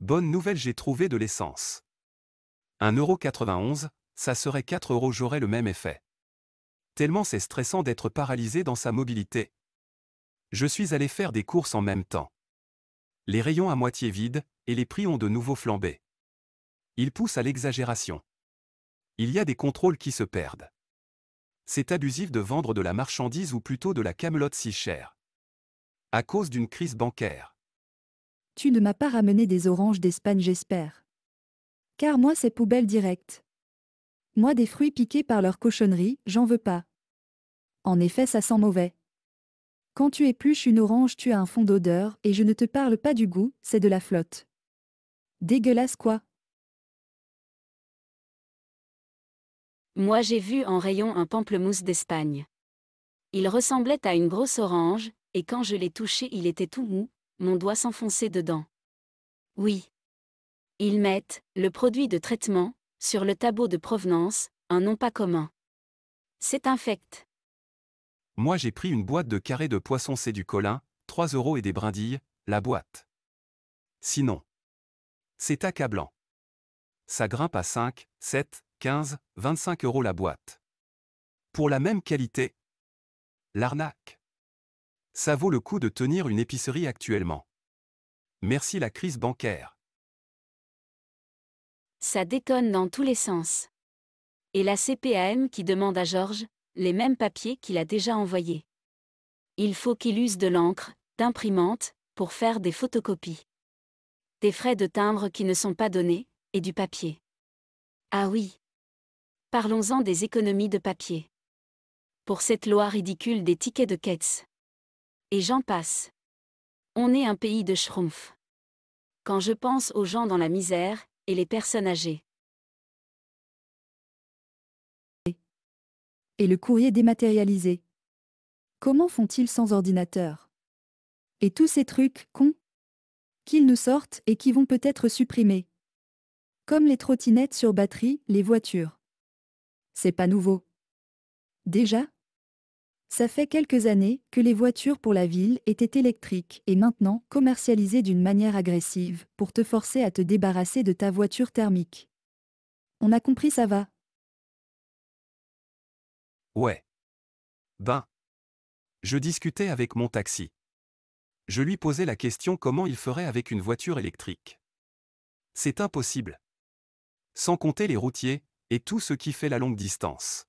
Bonne nouvelle, j'ai trouvé de l'essence. 1,91€, ça serait 4 euros, j'aurais le même effet. Tellement c'est stressant d'être paralysé dans sa mobilité. Je suis allé faire des courses en même temps. Les rayons à moitié vides, et les prix ont de nouveau flambé. Ils poussent à l'exagération. Il y a des contrôles qui se perdent. C'est abusif de vendre de la marchandise ou plutôt de la camelote si chère. À cause d'une crise bancaire. Tu ne m'as pas ramené des oranges d'Espagne, j'espère. Car moi, c'est poubelle directe. Moi, des fruits piqués par leur cochonnerie, j'en veux pas. En effet, ça sent mauvais. Quand tu épluches une orange, tu as un fond d'odeur, et je ne te parle pas du goût, c'est de la flotte. Dégueulasse quoi Moi j'ai vu en rayon un pamplemousse d'Espagne. Il ressemblait à une grosse orange, et quand je l'ai touché il était tout mou, mon doigt s'enfonçait dedans. Oui. Ils mettent, le produit de traitement, sur le tableau de provenance, un nom pas commun. C'est infect. Moi j'ai pris une boîte de carrés de poisson c'est du colin, 3 euros et des brindilles, la boîte. Sinon. C'est accablant. Ça grimpe à 5, 7, 15, 25 euros la boîte. Pour la même qualité. L'arnaque. Ça vaut le coup de tenir une épicerie actuellement. Merci la crise bancaire. Ça déconne dans tous les sens. Et la CPAM qui demande à Georges les mêmes papiers qu'il a déjà envoyés. Il faut qu'il use de l'encre, d'imprimante, pour faire des photocopies. Des frais de timbre qui ne sont pas donnés, et du papier. Ah oui. Parlons-en des économies de papier. Pour cette loi ridicule des tickets de caisse. Et j'en passe. On est un pays de schrumpf. Quand je pense aux gens dans la misère, et les personnes âgées. Et le courrier dématérialisé. Comment font-ils sans ordinateur? Et tous ces trucs, cons Qu'ils nous sortent et qui vont peut-être supprimer. Comme les trottinettes sur batterie, les voitures. C'est pas nouveau. Déjà ça fait quelques années que les voitures pour la ville étaient électriques et maintenant commercialisées d'une manière agressive pour te forcer à te débarrasser de ta voiture thermique. On a compris ça va? Ouais. Ben. Je discutais avec mon taxi. Je lui posais la question comment il ferait avec une voiture électrique. C'est impossible. Sans compter les routiers, et tout ce qui fait la longue distance.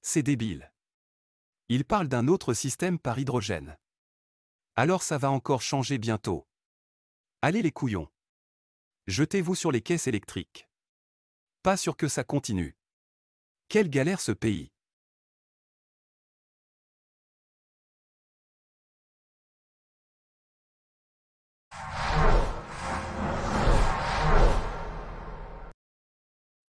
C'est débile. Il parle d'un autre système par hydrogène. Alors ça va encore changer bientôt. Allez les couillons. Jetez-vous sur les caisses électriques. Pas sûr que ça continue. Quelle galère ce pays.